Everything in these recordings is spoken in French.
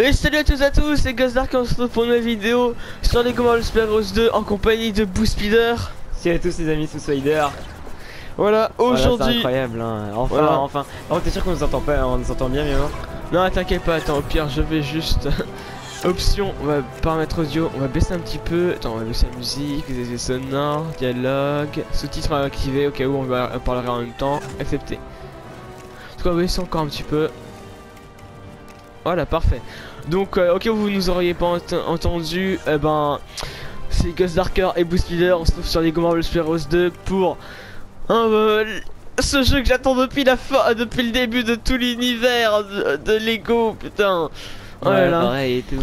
Et salut à tous à tous, c'est Gazdark on se retrouve pour une nouvelle vidéo sur les Commandos Speros 2 en compagnie de Boo Speeder. Salut à tous les amis sous Spider. Voilà, c'est aujourd'hui... incroyable hein. Enfin, Voilà. enfin. Oh, t'es sûr qu'on nous entend pas, on nous entend bien, mais bon. non, t'inquiète pas, attends, au pire, je vais juste... Option, on va paramètres audio, on va baisser un petit peu. Attends, on va baisser la musique, les effets sonores, dialogue, sous-titres à activer au cas où on, va, on parlera en même temps. Accepter. En tout cas, on va baisser encore un petit peu. Voilà, parfait. Donc, euh, où vous nous auriez pas ent- entendu, eh ben, c'est Ghost Darker et Boost Leader. On se trouve sur les Marvel Speros 2 pour un, euh, ce jeu que j'attends depuis la fin, depuis le début de tout l'univers de, de Lego, putain. Oh là Ouais, là. pareil et tout.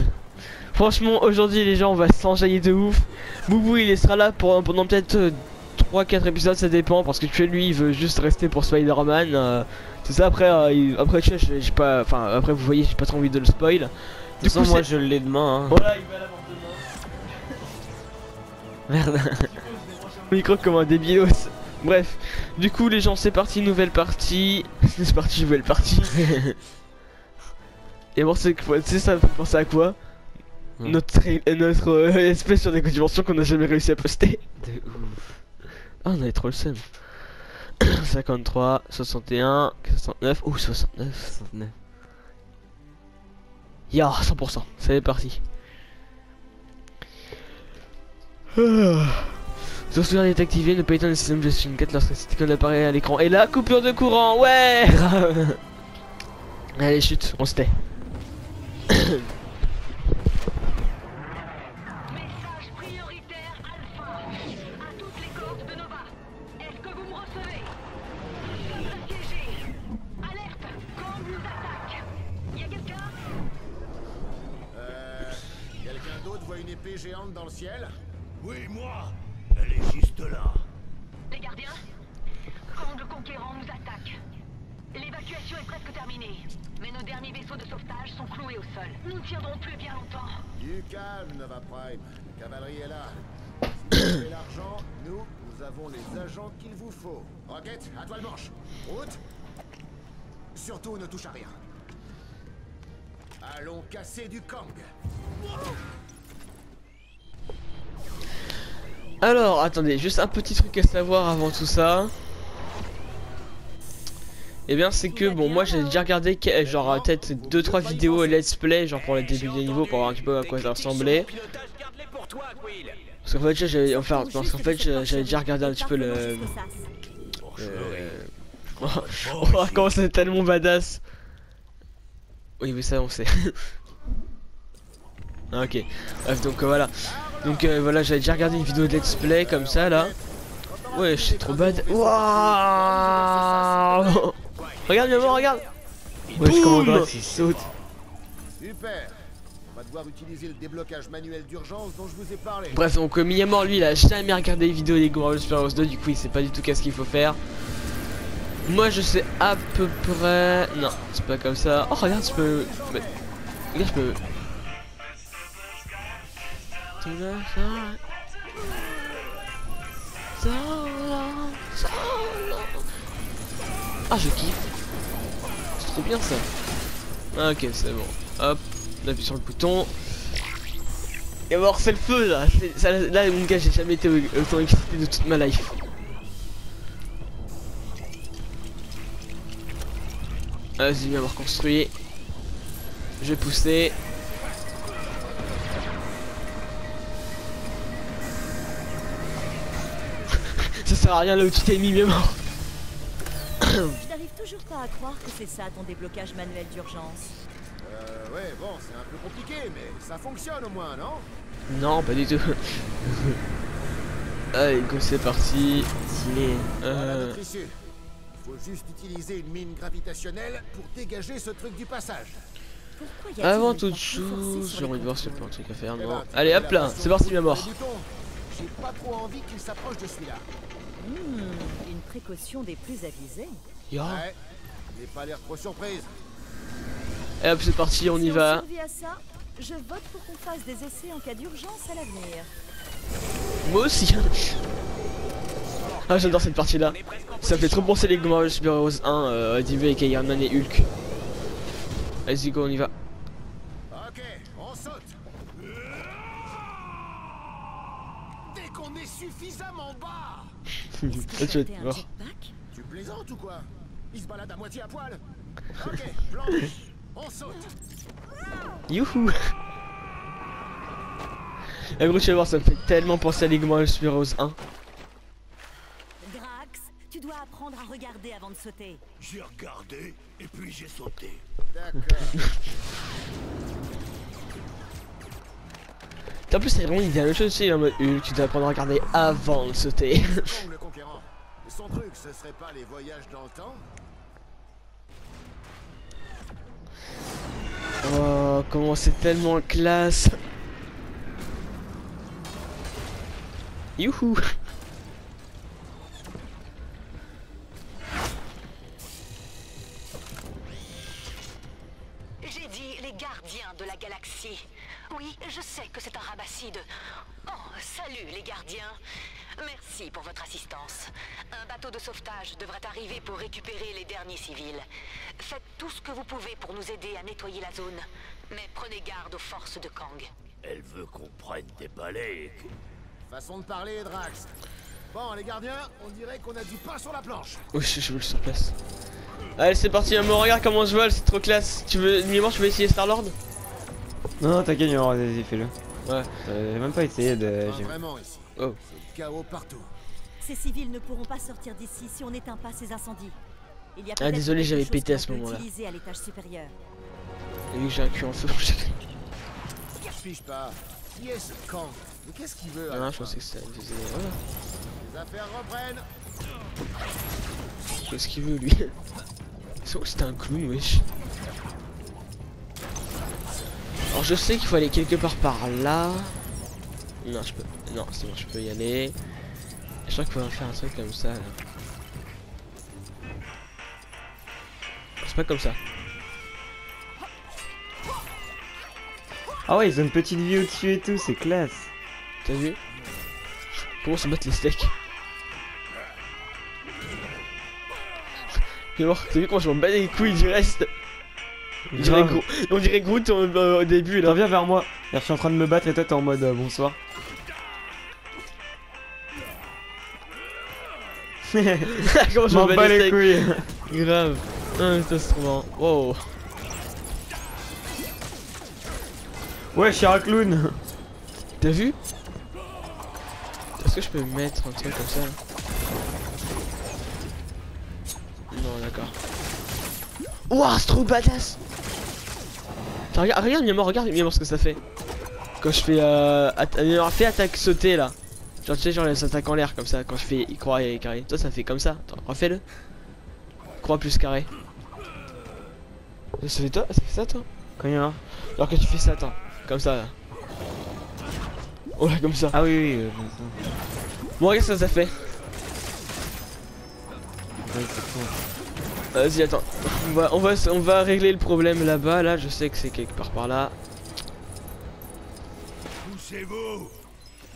Franchement, aujourd'hui, les gens, on va s'enjailler de ouf. Boubou, il sera là pour, pendant peut-être 3-4 épisodes, ça dépend. Parce que tu sais, lui, il veut juste rester pour Spider-Man. euh, c'est ça, après, euh, après, tu sais, j'ai pas. Enfin, après, vous voyez, j'ai pas trop envie de le spoil. De Du toute façon, moi je l'ai demain. Hein. Voilà, il va à l'avortement. Merde. Micro comme un débilos. Bref, du coup, les gens, c'est parti, nouvelle partie. c'est parti, nouvelle partie. Et bon, c'est ça me fait penser à quoi? Hmm. Notre, euh, notre euh, espèce sur des dimensions qu'on n'a jamais réussi à poster. De ouf. Ah, on avait trop le seum. 53, 61, 69, ou 69. 69. Ya, 100%, ça est parti. Ah. Sauvegarde est activée, ne pas éteindre le système de gestion 4 lorsque cette icône apparaît à l'écran. Et là, coupure de courant, ouais. Allez, chute, on se tait. Géante dans le ciel Oui, moi Elle est juste là. Les gardiens Kang le Conquérant nous attaque. L'évacuation est presque terminée. Mais nos derniers vaisseaux de sauvetage sont cloués au sol. Nous ne tiendrons plus bien longtemps. Du calme, Nova Prime. La cavalerie est là. Si vous avez l'argent, nous, nous avons les agents qu'il vous faut. Rocket, à toi le manche. Route Surtout, ne touche à rien. Allons casser du Kang. Alors, attendez, juste un petit truc à savoir avant tout ça. Et bien, c'est que bon, moi j'ai déjà regardé que- genre peut-être 2-3 vidéos let's play, genre pour le début des niveaux, pour voir un petit peu à quoi ça ressemblait. Parce qu'en fait, j'avais enfin, parce fait, déjà regardé un petit peu le. Euh, va comment c'est tellement badass. Oui, mais ça on sait. Ah, ok. Bref, donc voilà. Donc euh, voilà, j'avais déjà regardé une vidéo de let's play comme ça là. Ouais, c'est trop bad. Waouh Regarde, maman, regarde. Ouais, je commande il saute. Super. On va devoir utiliser le déblocage manuel d'urgence dont je vous ai parlé. Bref, donc euh, Miyamor lui il a jamais regardé les vidéos des Marvel Super 2, du coup il sait pas du tout qu'est-ce qu'il faut faire. Moi je sais à peu près. Non, c'est pas comme ça. Oh regarde, je peux. mais- Regarde, je peux. Ah, je kiffe. C'est trop bien ça. Ah, ok, c'est bon. Hop, on appuie sur le bouton. Et alors c'est le feu là, là mon gars j'ai jamais été au- autant excité de toute ma life. Vas-y viens me reconstruire. Je vais pousser. Sert à rien là où tu t'es mis mais mort. Je n'arrive toujours pas à croire que c'est ça ton déblocage manuel d'urgence. Euh, ouais, bon, c'est un peu compliqué, mais ça fonctionne au moins, non? Non pas du tout. Allez go c'est parti. Stylé. Voilà Euh, notre issue. Il faut juste utiliser une mine gravitationnelle pour dégager ce truc du passage. Pourquoi y a-t-il avant toute chose, j'ai envie de voir s'il y a pas un truc à faire. Eh Non. ben, Allez hop là, c'est parti le mort. J'ai pas trop envie qu'il s'approche de celui-là. Hmm, une précaution des plus avisés. Ya. Ouais. J'ai pas l'air trop surprise. Et hop c'est parti, on y si va. on survit à ça, je vote pour qu'on fasse des essais en cas d'urgence à l'avenir. Moi aussi. Ah j'adore cette partie là. Ça me fait trop penser les Marvel Super Heroes 1 euh, Iron Man et Hulk. Vas-y go on y va. Là, tu vas être mort. Tu plaisantes ou quoi? Il se balade à moitié à poil Ok, planche On saute Youhou Eh gros tu vas voir ça me fait tellement penser à of Heroes 1 Drax, tu dois apprendre à regarder avant de sauter. J'ai regardé et puis j'ai sauté. D'accord. En plus c'est vraiment même chose aussi en mode Hulk, tu dois apprendre à regarder avant de sauter. Son truc, ce serait pas les voyages dans le temps? Oh comment c'est tellement classe. Youhou de... Oh, salut les gardiens. Merci pour votre assistance. Un bateau de sauvetage devrait arriver pour récupérer les derniers civils. Faites tout ce que vous pouvez pour nous aider à nettoyer la zone. Mais prenez garde aux forces de Kang. Elle veut qu'on prenne des balais. Façon de parler, Drax. Bon, les gardiens, on dirait qu'on a du pain sur la planche. Oui je, je veux le sur place Allez c'est parti Mo regarde comment je vole c'est trop classe Tu veux Mimor tu veux essayer Starlord? Non, non, t'inquiète, Mimor, vas-y, fais-le. Ouais. Euh, J'ai même pas essayé de. Vraiment ici. Oh. C'est le chaos partout. Ces civils ne pourront pas sortir d'ici si on n'éteint pas ces incendies. Il y a Ah, désolé, j'avais pété à ce moment-là. à l'étage supérieur. Et vu que j'ai un cul en feu Gaspille pas. Qui est ce Kang Mais qu'est-ce qu'il veut à Ah la je pensais que c'était voilà. Les affaires reprennent. Qu'est-ce qu'il veut lui? C'est vrai que c'était un clown wesh Alors je sais qu'il faut aller quelque part par là. Non je peux Non c'est bon je peux y aller. Je crois qu'il faut faire un truc comme ça. C'est pas comme ça. Ah ouais, ils ont une petite vie au-dessus et tout, c'est classe. T'as vu? Comment se battent les steaks? T'as vu comment je m'en bats les couilles du reste? On dirait, Grave. Gro- on dirait Groot au, au- au début là viens vers moi. Je suis en train de me battre et toi t'es en mode euh, bonsoir. Comment je bats les couilles. Grave. Ah, c'est trop marrant. Wow. Ouais, je suis un clown. T'as vu? Est-ce que je peux mettre un truc comme ça? Là Non, d'accord. Ouah, c'est trop badass regarde, regarde Miyamor, regarde Miyamor ce que ça fait. Quand je fais euh, atta- Miyamor, fais attaque sauter là. Genre tu sais genre les attaques en l'air comme ça quand je fais croix et carré. Toi ça fait comme ça. Attends, refais-le. Croix plus carré. Ça fait toi Ça fait ça toi Quand il y en a. Alors que tu fais ça, attends. Comme ça là. Oh là comme ça. Ah oui, oui, euh, bon, ça. Bon regarde ça ça fait. Ouais. Vas-y attends. On va, on va, on va régler le problème là-bas. Là je sais que c'est quelque part par là. Poussez-vous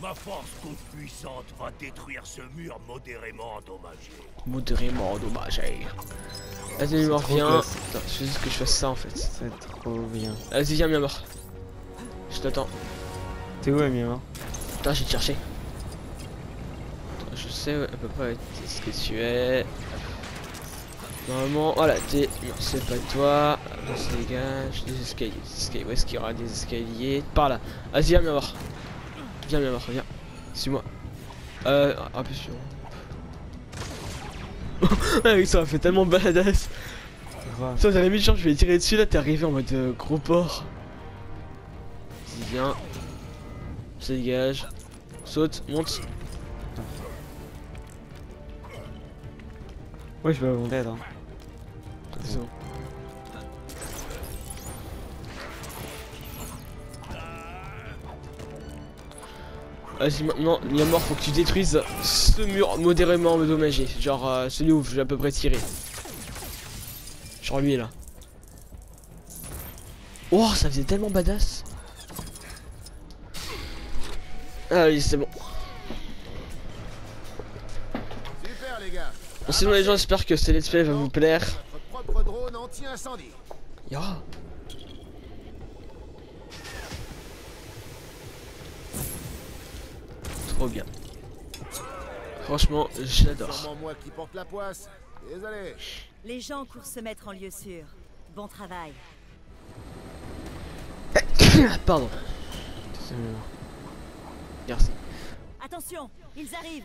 Ma force toute puissante va détruire ce mur modérément endommagé. Modérément endommagé. Vas-y viens. Attends, je veux juste que je fasse ça en fait. C'est trop bien. Vas-y viens Mimor. Je t'attends. T'es où, Mimor Putain j'ai cherché. Attends, je sais à peu près ce que tu es. Normalement, voilà, t'es. Non, c'est pas toi. On se dégage. Des escaliers. Des escaliers. Où est-ce qu'il y aura des escaliers? Par là. Vas-y, viens, viens voir. Viens, viens voir, viens. Suis-moi. Euh. Ah oui, ça m'a fait tellement badass. Ça, j'avais mis le genre, je vais tirer dessus. Là, t'es arrivé en mode euh, gros porc. Vas-y, viens. Se dégage. Saute, monte. Ouais, je vais avoir d'aide. Hein. Vas-y maintenant, Yamor, faut que tu détruises ce mur modérément endommagé. Genre euh, celui où j'ai à peu près tiré. Genre lui là. Oh, ça faisait tellement badass. Ah oui, c'est. Bon, sinon les gens, j'espère que ce let's play va vous plaire. Anti-incendie. Ya. Trop bien. Franchement, j'adore. Moi qui porte la poisse. Désolé. Les gens courent se mettre en lieu sûr. Bon travail. Pardon. Merci. Attention, ils arrivent.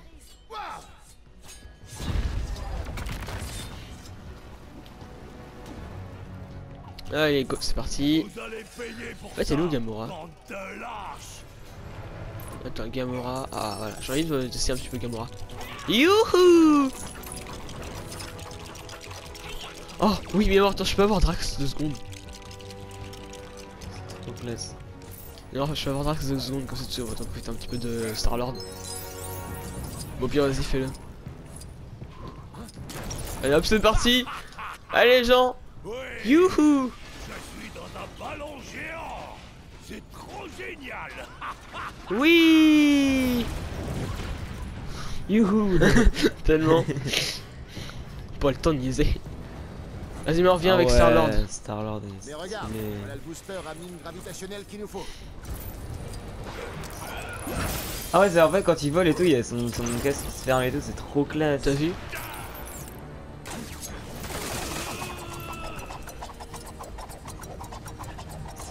Allez, go, c'est parti. Pour Ouais, c'est nous, Gamora. Attends, Gamora. Ah, voilà. J'ai envie de tester un petit peu Gamora. Youhou Oh, oui, mais attends, je peux avoir Drax deux secondes. Donc laisse. Non, je peux avoir Drax deux secondes, comme ça tu vas t'en profiter un petit peu de Star-Lord. Bon, pire, vas-y, fais-le. Allez, hop, c'est parti Allez, gens Oui, Youhou je suis dans un ballon géant. C'est trop génial. Oui Youhou Tellement. Pas le temps de niaiser. Vas-y, mais reviens Ah avec ouais, Star-Lord. Star-Lord est Mais regarde, stylé. voilà le booster à mine gravitationnelle qu'il nous faut. Ah ouais, c'est en fait quand il vole et tout, il y a son, son casque qui se ferme et tout, c'est trop classe. T'as vu?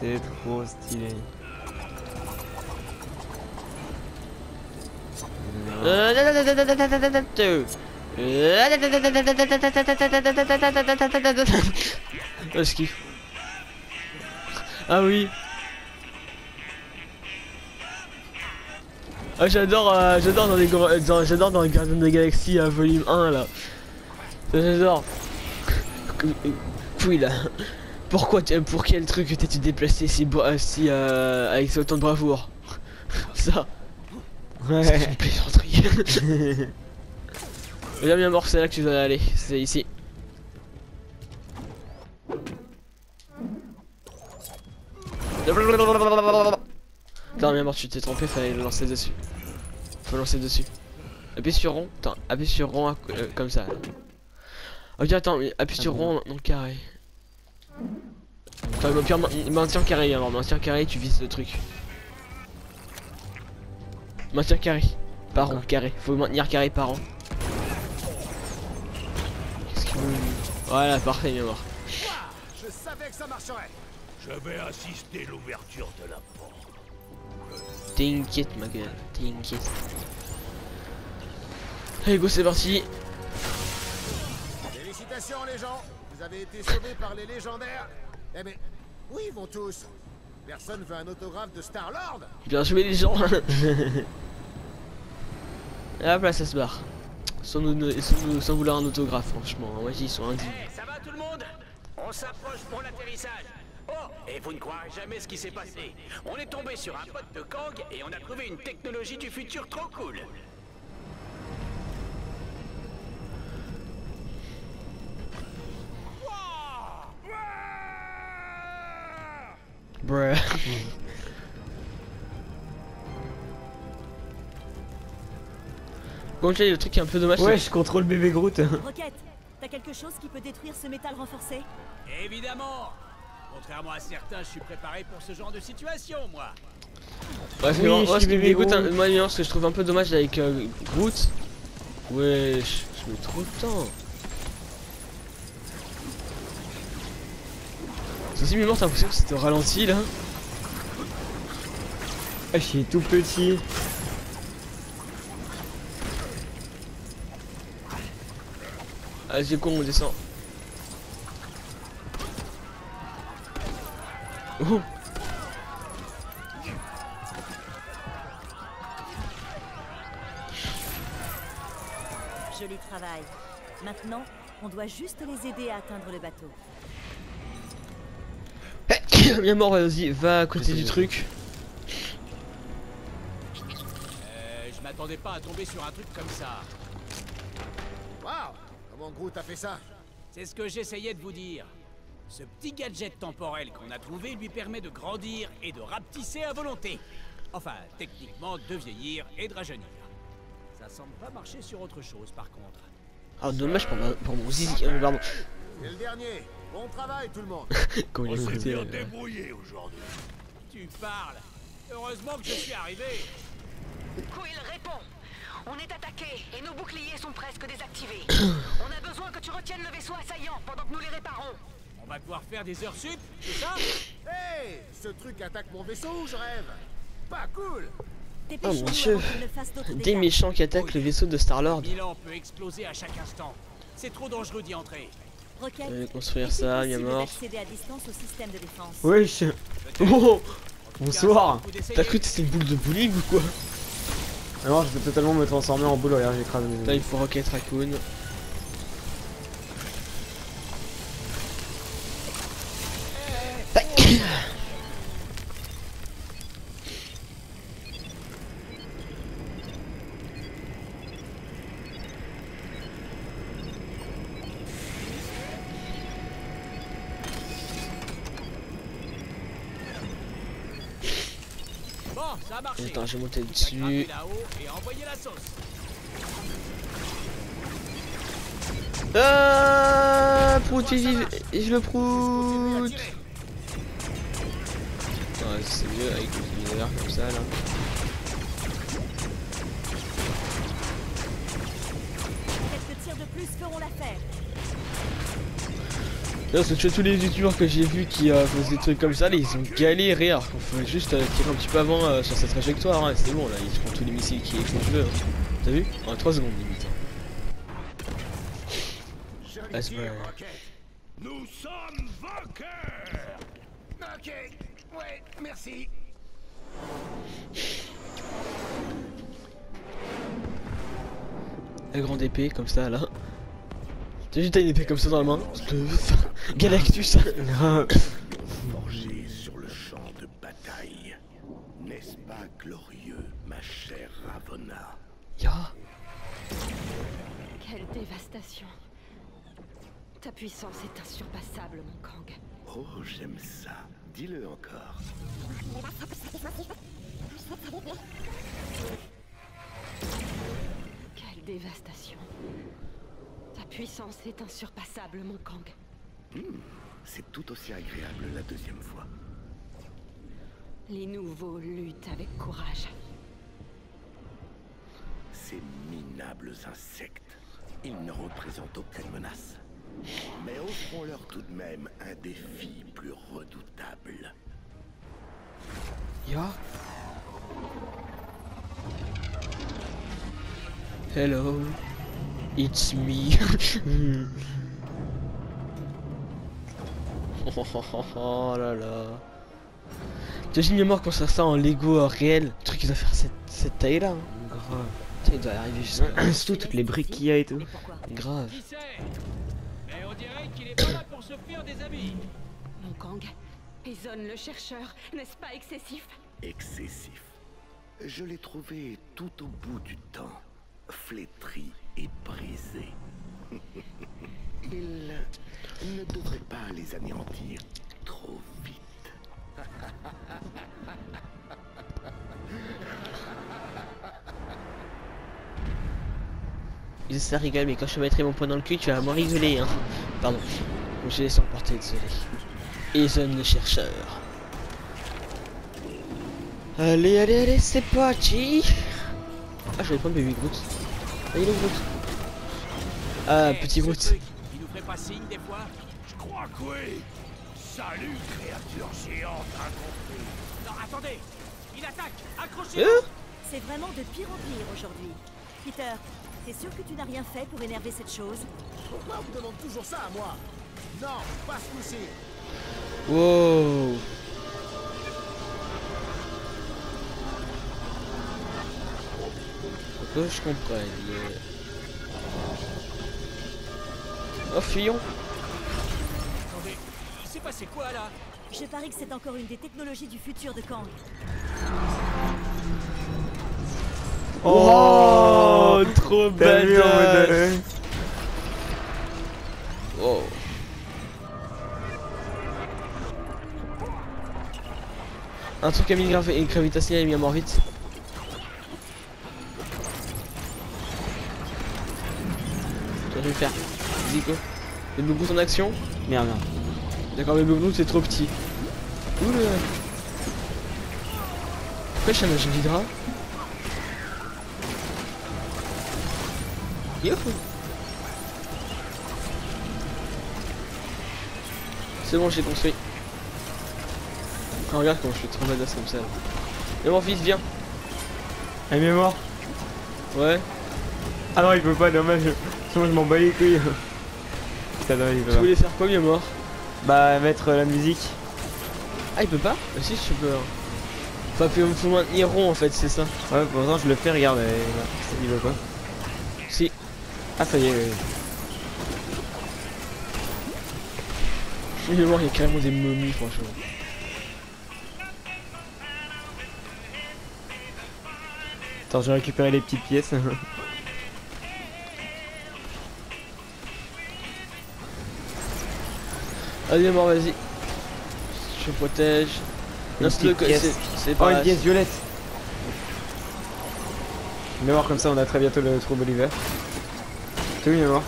C'est trop stylé. Kiffe. Ah oui. Ah j'adore euh, j'adore dans les euh, dans- j'adore dans les Gardiens de la Galaxie euh, volume 1 là. J'adore. Là. Pourquoi tu- pour quel truc t'es-tu déplacé si, si euh, avec autant de bravoure Ça. C'est Ouais. une plaisanterie. Viens bien mort, c'est là que tu dois aller, c'est ici. Attends, bien mort, tu t'es trompé, fallait le lancer dessus. Faut lancer dessus. Appuie sur rond, attends, appuie sur rond euh, comme ça. Ok, attends, mais appuie Ah sur rond dans le carré. Enfin, au pire, ma- maintien carré alors, maintien carré, tu vises le truc. Maintien carré, par rond, carré? Faut maintenir carré par rond. Qu'est-ce qu'il veut Voilà, parfait, bien mort. Je savais que ça marcherait. Je vais assister l'ouverture de la porte. T'inquiète, ma gueule, t'inquiète. Allez, go, c'est parti. Félicitations les gens. Vous avez été sauvés par les légendaires. Eh mais, où ils vont tous? Personne veut un autographe de Star-Lord Bien joué, les gens. Et hop là, ça se barre. Sans, nous, sans, nous- sans vouloir un autographe, franchement. Moi, ils sont indignes. Eh, ça va tout le monde? On s'approche pour l'atterrissage. Oh, et vous ne croirez jamais ce qui s'est passé. On est tombé sur un pote de Kang et on a trouvé une technologie du futur trop cool. Bruh. Bon, le truc qui est un peu dommage. Ouais, je contrôle bébé Groot. Roquette, t'as quelque chose qui peut détruire ce métal renforcé Évidemment Contrairement à certains, je suis préparé pour ce genre de situation, moi. Ouais, Oui, mais moi, je moi, suis ce qui me bébé dégoûte, Groot. hein, moi, non, ce que je trouve un peu dommage avec euh, Groot. Ouais, je, je mets trop de temps. Me t'as l'impression que c'était ralenti là. Ah, je suis tout petit. Ah, c'est con, on descend. Oh. Joli travail. Maintenant, on doit juste les aider à atteindre le bateau. Bien mort, vas-y, va à côté du truc. Euh, je m'attendais pas à tomber sur un truc comme ça. Waouh Comment Groot a fait ça? C'est ce que j'essayais de vous dire. Ce petit gadget temporel qu'on a trouvé lui permet de grandir et de rapetisser à volonté. Enfin, techniquement, de vieillir et de rajeunir. Ça semble pas marcher sur autre chose, par contre. Ah, dommage pour, ma- pour mon zizi. euh, pardon. C'est le dernier? Bon travail tout le monde. Comment On il est s'est bien euh, débrouillé aujourd'hui. Tu parles Heureusement que je suis arrivé Quill répond. On est attaqué et nos boucliers sont presque désactivés. On a besoin que tu retiennes le vaisseau assaillant pendant que nous les réparons. On va devoir faire des heures sup, c'est ça? Hey Ce truc attaque mon vaisseau ou je rêve? Pas cool Oh mon Dieu. Des méchants qui attaquent le vaisseau de Star-Lord. Milan peut exploser à chaque instant. C'est trop dangereux d'y entrer. Vais construire ça, mort. au système de défense Wesh Oh Bonsoir. T'as cru que c'était une boule de bowling ou quoi Alors je peux totalement me transformer en boule, regarde j'écrase mes Là il faut Rocket Raccoon. Je vais monter T'as dessus. et. Ah, prout, vive, vive le prout. Ouais, c'est mieux avec le univers comme ça là. Quelques tirs de plus feront l'affaire. Que tous les youtubeurs que j'ai vus qui euh, faisaient des trucs comme ça, là, ils ont galéré. Alors qu'on faut juste euh, tirer un petit peu avant euh, sur cette trajectoire. Hein, c'est bon, là, ils se prennent tous les missiles qui font que veux. hein. T'as vu? En 3 secondes limite. hein. Ah, c'est. Nous sommes vainqueurs Ok, ouais, merci. La grande épée comme ça là. T'as juste une épée comme ça dans la main. Le- Galactus. Forgé sur le champ de bataille. N'est-ce pas glorieux, ma chère Ravonna? Ya. Quelle dévastation. Ta puissance est insurpassable, mon Kang. Oh, j'aime ça. Dis-le encore. Quelle dévastation. Ta puissance est insurpassable, mon Kang. C'est tout aussi agréable la deuxième fois. Les nouveaux luttent avec courage. Ces minables insectes, ils ne représentent aucune menace. Mais offrons-leur tout de même un défi plus redoutable. Ya? Hello? It's me. oh, oh, là là. T'imagines bien mort qu'on sert ça en Lego réel. Le truc il doit faire cette, cette taille là. Grave. Putain, il doit arriver jusqu'à. Surtout toutes les briques qu'il y a et tout. Grave. Mais on dirait qu'il est pas là pour se faire des amis. Mon Kang, Payson le chercheur, n'est-ce pas excessif? Excessif. Je l'ai trouvé tout au bout du temps, flétri et brisé. Il ne devrait pas les anéantir trop vite. Ça rigole, mais quand je te mettrai mon poing dans le cul, tu vas moins rigoler. Hein. Pardon. Je laisse emporter, désolé. Ethan le chercheur. Allez, allez, allez, c'est parti Ah, je vais prendre Baby Groot. Ah, il est Groot Ah, petit Groot. Il nous ferait pas signe des fois Je crois que oui. Salut, créature géante incomprise. Non, attendez Il attaque Accrochez-vous Hein C'est vraiment de pire en pire aujourd'hui. Peter, t'es sûr que tu n'as rien fait pour énerver cette chose? Pourquoi on me demande toujours ça à moi? Non, pas ce coup-ci. Wow Je comprenne. euh. Oh, fuyons Attendez, il s'est passé quoi là? Je parie que c'est encore une des technologies du futur de Kang. Oh, trop en mode, badass euh, Oh. Un truc à mine gravi gravitationnel est mis à mort vite. Le Blue Groot en action. Merde, merde. D'accord, mais Blue Groot c'est trop petit. Ouh là. Pourquoi je suis un agent d'Hydra Youhou. C'est bon, j'ai construit. Ah, regarde comment je suis trop badass comme ça. Et mon fils, viens. Elle est mort. Ouais. Ah non, il peut pas, dommage. Sinon, je m'en bats les couilles. Il peut Tu voulais faire quoi, mort Bah, mettre la musique. Ah, il peut pas Bah, si, je peux. hein. Enfin, faut, faut maintenir rond en fait, c'est ça. Ouais, pour l'instant, je le fais, regarde. voilà. Il veut pas. Si. Ah, ça y est, ouais. Il est mort, il y a carrément des momies, franchement. Attends, j'ai récupéré les petites pièces. Allez, mort, vas-y. Je protège. Une Non, c'est Oh, pas. une pièce violette. Mémoire comme ça, on a très bientôt le trou Bolivar. T'es où, mémoire?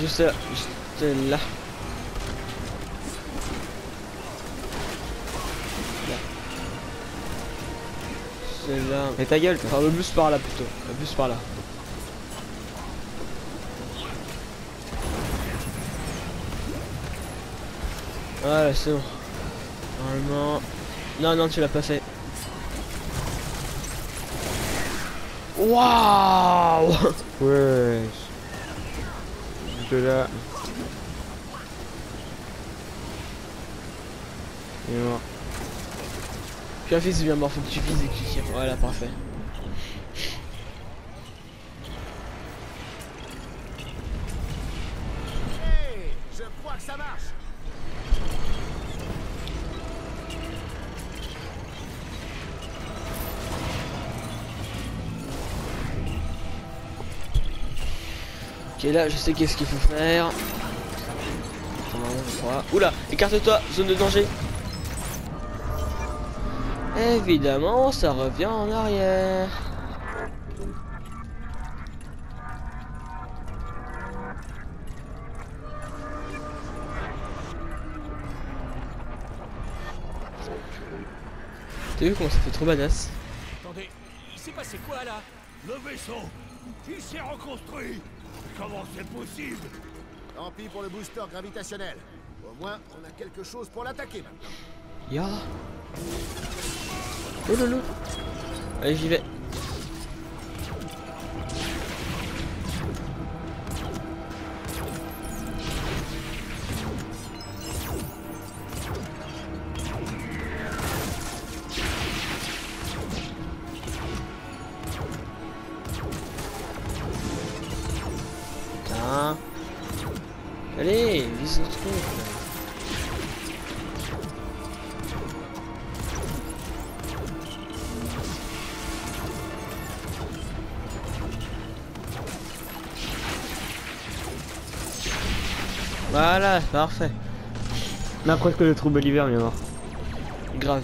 Juste là. Juste là. C'est là. Et ta gueule, toi. Enfin, le bus par là plutôt. Le bus par là. Voilà, c'est bon. Normalement. Non, non, tu l'as pas fait. Waouh Ouais. De là. Mémoire. Puis un fils bien mort, faut que tu vises et que tu tires. Voilà, parfait. Ok, là, je sais qu'est-ce qu'il faut faire. Oula, écarte-toi, zone de danger. Évidemment, ça revient en arrière. T'as vu comment ça fait trop badass Attendez, il s'est passé quoi là? Le vaisseau Il s'est reconstruit? Comment c'est possible? Tant pis pour le booster gravitationnel. Au moins, on a quelque chose pour l'attaquer maintenant. Ya Oh lolo Allez j'y vais Voilà, parfait. On a presque le trou Bolivar, mémoire. Grave.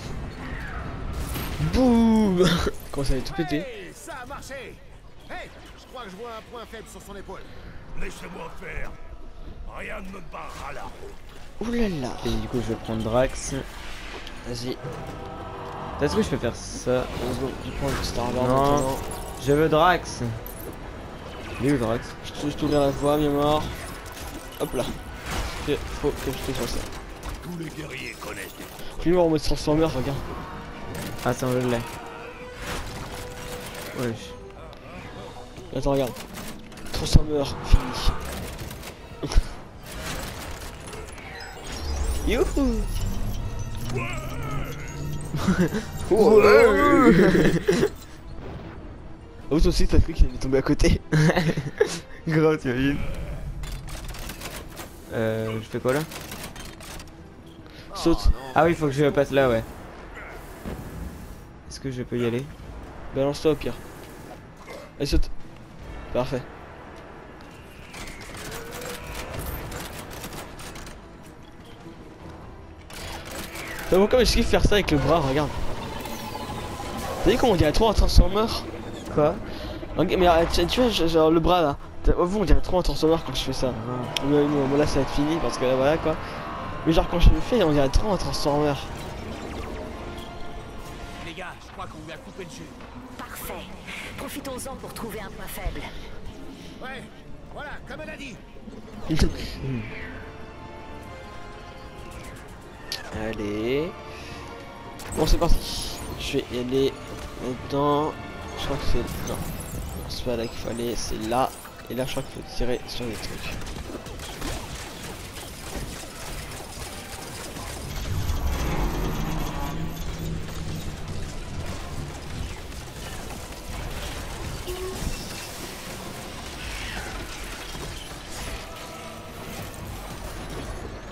Boum Comment ça va tout péter Hey, ça a marché. Hey, je crois que je vois un point faible sur son épaule. Laissez-moi faire Rien ne me barrera là Ouh là là Et du coup, je vais prendre Drax. Vas-y, Est-ce que je peux faire ça. Je prends le Star Wars Non. Je veux Drax. Il est où Drax? Je te- je t'ouvre la voie, bien mort. Hop là. Faut que je te fasse ça. Tous les guerriers connaissent des en mode Transformer, regarde. Ah, ça, je l'ai. Wesh. Attends, regarde. Transformer, fini. Youhou Oh, toi aussi, t'as cru qu'il allait tomber à côté. Grave, t'imagines? Euh, je fais quoi là Saute. Ah oui, faut que je passe là, ouais. Est-ce que je peux y aller Balance-toi au pire. Allez, saute. Parfait. T'as vu comme je kiffe faire ça avec le bras, regarde. T'as vu comment on dirait trop un Transformer Quoi Ok, Mais tu, vois, genre le bras là. Oh, Vous, on dirait trop un Transformer quand je fais ça. Mais bon, là ça va être fini parce que là, voilà quoi. Mais genre quand je le fais, on dirait trop un Transformer. Les gars, je crois qu'on lui a coupé le jus. Parfait. Profitons-en pour trouver un point faible. Ouais, voilà, comme elle a dit. Allez. Bon, c'est parti. Je vais y aller là-dedans. Je crois que c'est. Non. C'est pas là qu'il faut aller, c'est là. Et là, je crois qu'il faut tirer sur les trucs.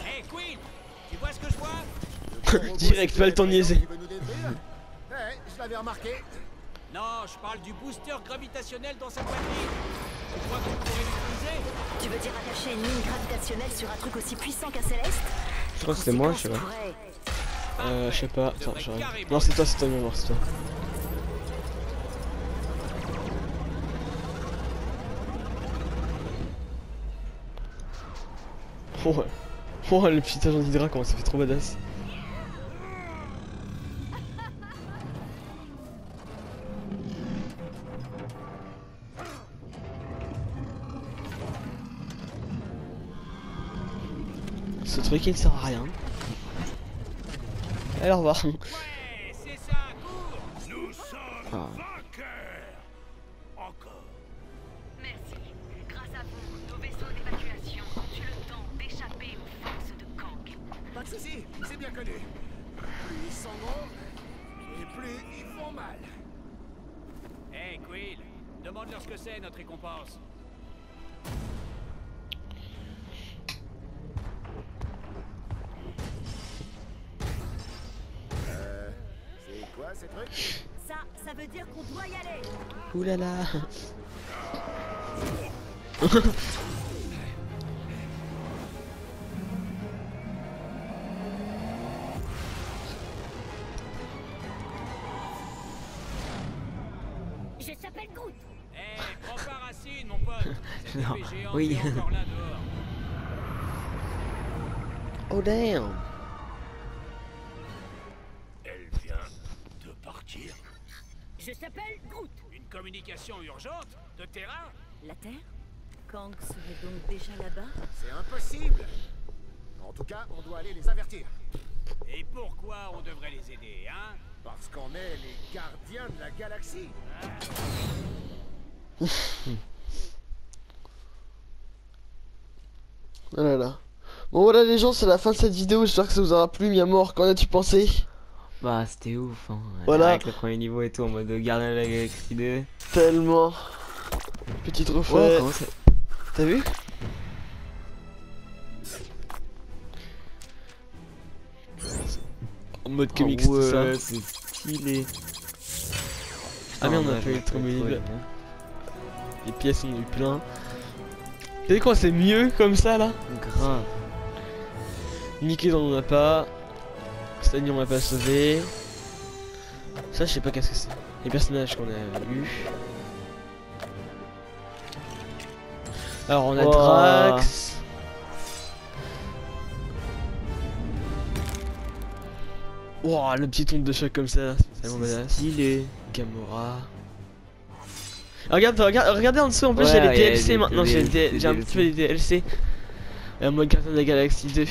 Hé, Quill Tu vois ce que je vois? Direct, pas le temps de niaiser. Il veut nous détruire Ouais, je l'avais remarqué. Non, je parle du booster gravitationnel dans sa poitrine. Tu crois qu'on pourrait l'utiliser Tu veux dire attacher une ligne gravitationnelle sur un truc aussi puissant qu'un céleste Je crois que c'était moi, je sais pas. Euh, je sais pas. Attends, carrément- Non, c'est toi, c'est toi, mémoire, c'est toi. Oh, ouais. oh le petit agent d'Hydra, comment ça fait trop badass. Ce truc il ne sert à rien. Allez, au revoir. Ouais, c'est ça, cours Nous sommes Ah. Non, oui. Oh damn. Elle vient de partir. Je s'appelle Groot. Une communication urgente De terrain La Terre? Kang serait donc déjà là-bas? C'est impossible. En tout cas, on doit aller les avertir. Et pourquoi on devrait les aider, hein? Parce qu'on est les gardiens de la galaxie. Oh là là. Bon voilà les gens, c'est la fin de cette vidéo, j'espère que ça vous aura plu, mi mort, qu'en as-tu pensé? Bah, c'était ouf, hein. Voilà. Avec le premier niveau et tout, en mode gardien de la galaxie 2. Tellement. Petit trophée. Ouais, ça- T'as vu? En mode comics Ah tout ça. c'est stylé. Ah merde, on a ouais, trombolide. ouais. Les pièces on a eu plein. Vu quoi c'est mieux comme ça là Grave. Mickey on en a pas. Stanley on l'a pas sauvé. Ça je sais pas qu'est-ce que c'est. Les personnages qu'on a eu. Alors on a Wow. Drax. Wow, le petit onde de choc comme ça, c'est tellement badass. Stylé. Gamora. Regarde, regarde, regardez en dessous, en plus Ouais, j'ai les DLC maintenant, j'ai un petit peu les DLC. Et en mode Gardien de la Galaxie 2.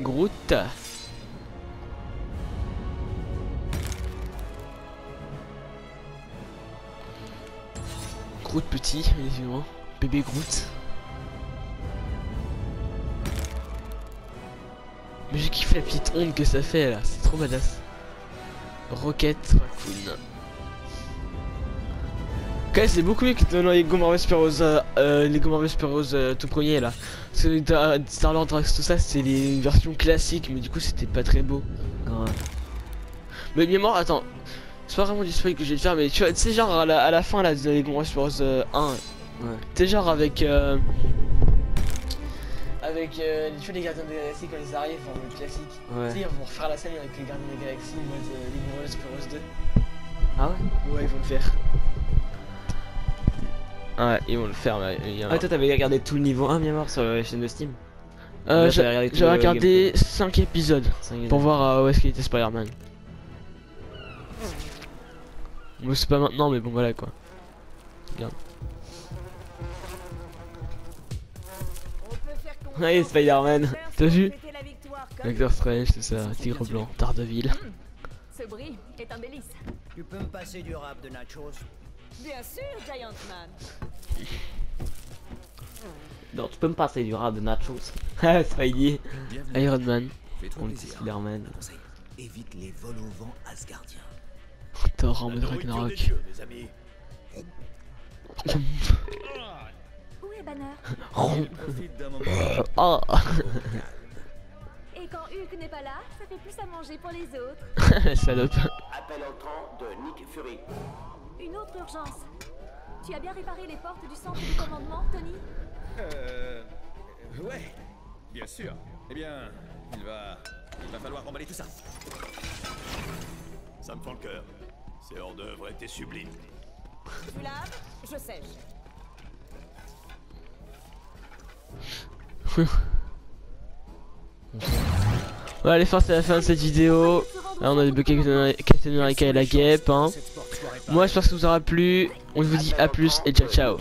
Groot. Groot petit, évidemment. Bébé Groot. Mais j'ai kiffé la petite onde que ça fait là, c'est trop badass. Rocket Raccoon. Quand c'est beaucoup mieux que les Go Marvel Super Heroes, euh, euh, les Go Marvel Super Heroes euh, tout premier là. Parce que Star-Lord Drax, tout ça, c'était les versions classiques, mais du coup, c'était pas très beau. Grave. Mais mémoire, attends, c'est pas vraiment du spoil que te faire, mais tu vois, tu sais, genre à la, à la fin là, dans les Go Marvel Super Heroes euh, 1, Ouais. tu sais, genre avec. Euh, avec euh, tu vois, les gardiens de la galaxie quand ils arrivent en mode classique. Tu Ouais. sais, ils vont refaire la scène avec les gardiens de la galaxie en mode euh, les Go Marvel Super Heroes 2. Ah ouais? Ouais, ils vont le faire. Ah ouais, ils vont le faire. Là, ah, toi, t'avais regardé tout le niveau 1 bien mort sur la chaîne de Steam euh, J'avais regardé 5 épisodes, 5 épisodes pour voir euh, où est-ce qu'il était Spider-Man. Bon, c'est pas maintenant, mais bon, voilà quoi. Regarde. Ouais, Spider-Man, t'as vu Doctor Strange, tout ça, Tigre Blanc, Daredevil. Ce bruit est un délice. Tu peux me passer du rap de nachos? Bien sûr, Giant Man. Non, tu peux me passer du rap de nachos. Ah, Spidey. Iron Man, On le dit Spider-Man. Évite les vols au vent asgardiens. Thor en mode Ragnarok. Où est Banner. Oh Et quand Hulk n'est pas là, ça fait plus à manger pour les autres. Salope. Appel entrant de Nick Fury. Une autre urgence. Tu as bien réparé les portes du centre du commandement, Tony Euh. Ouais, bien sûr. Eh bien, il va. Il va falloir remballer tout ça. Ça me fend le cœur. Ces hors-d'œuvre étaient sublimes. Tu laves, je sèche. Voilà les forces c'est la fin de cette vidéo. Là on a débloqué Captain America et la guêpe. Hein. Moi j'espère que ça vous aura plu. On vous dit à plus et ciao ciao.